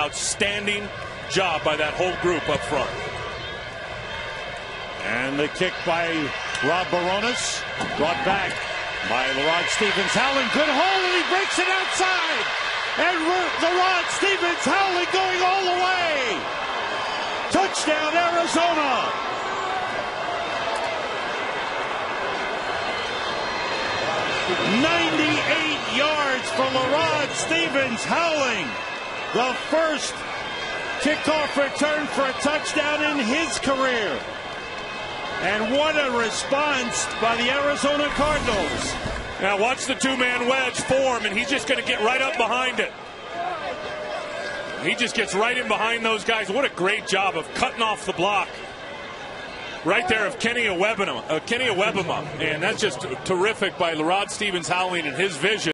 outstanding job by that whole group up front. And the kick by Rob Bironas, brought back by LaRod Stephens. Howling, good hold, and he breaks it outside. And LaRod Stephens, Howling going all the way. Touchdown, Arizona. 98 yards for LaRod Stephens howling. The first kickoff return for a touchdown in his career. And what a response by the Arizona Cardinals. Now watch the two-man wedge form, and he's just going to get right up behind it. He just gets right in behind those guys. What a great job of cutting off the block right there of Kenny Iwebema, uh, Kenny Iwebema, and that's just terrific by LaRod Stephens Howling and his vision.